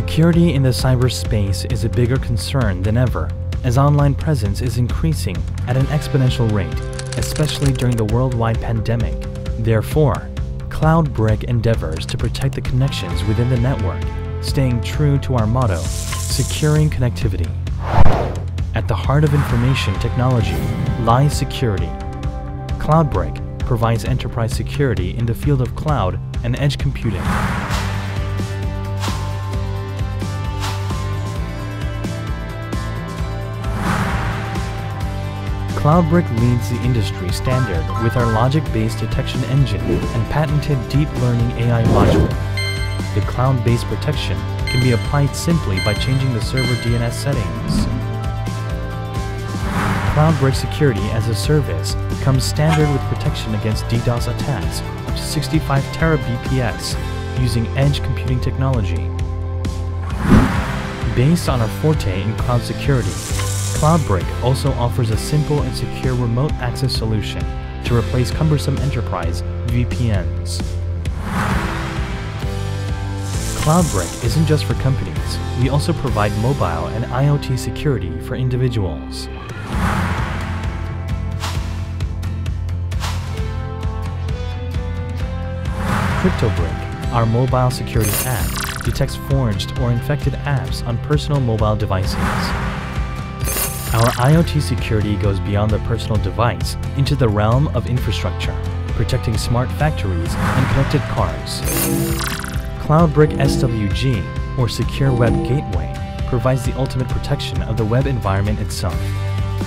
Security in the cyberspace is a bigger concern than ever as online presence is increasing at an exponential rate, especially during the worldwide pandemic. Therefore, Cloudbric endeavors to protect the connections within the network, staying true to our motto, securing connectivity. At the heart of information technology lies security. Cloudbric provides enterprise security in the field of cloud and edge computing. Cloudbric leads the industry standard with our logic-based detection engine and patented deep learning AI module. The cloud-based protection can be applied simply by changing the server DNS settings. Cloudbric Security as a Service comes standard with protection against DDoS attacks up to 65 terabps using edge computing technology. Based on our forte in cloud security, Cloudbric also offers a simple and secure remote access solution to replace cumbersome enterprise VPNs. Cloudbric isn't just for companies, we also provide mobile and IoT security for individuals. CryptoBrick, our mobile security app, detects forged or infected apps on personal mobile devices. Our IoT security goes beyond the personal device into the realm of infrastructure, protecting smart factories and connected cars. Cloudbric SWG, or Secure Web Gateway, provides the ultimate protection of the web environment itself.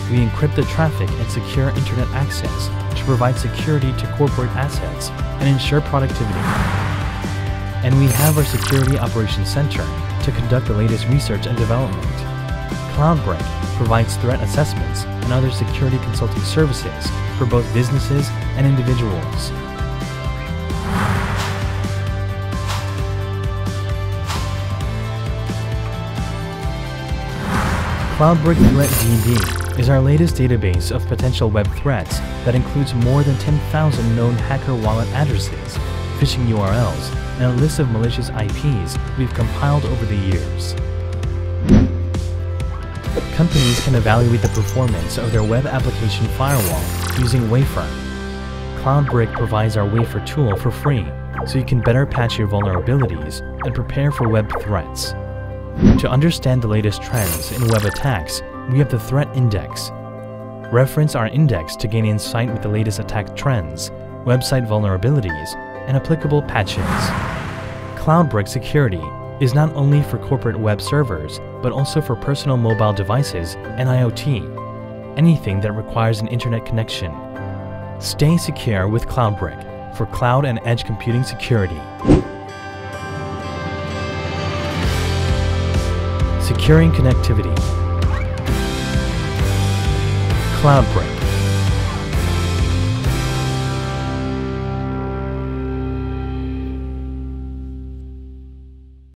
We encrypt the traffic and secure internet access to provide security to corporate assets and ensure productivity. And we have our Security Operations Center to conduct the latest research and development. Cloudbric provides threat assessments and other security consulting services for both businesses and individuals. Cloudbric Threat DB is our latest database of potential web threats that includes more than 10,000 known hacker wallet addresses, phishing URLs, and a list of malicious IPs we've compiled over the years. Companies can evaluate the performance of their web application firewall using Wafer. Cloudbric provides our Wafer tool for free, so you can better patch your vulnerabilities and prepare for web threats. To understand the latest trends in web attacks, we have the Threat Index. Reference our index to gain insight with the latest attack trends, website vulnerabilities, and applicable patches. Cloudbric Security is not only for corporate web servers, but also for personal mobile devices and IoT, anything that requires an internet connection. Stay secure with Cloudbric for cloud and edge computing security. Securing connectivity. Cloudbric.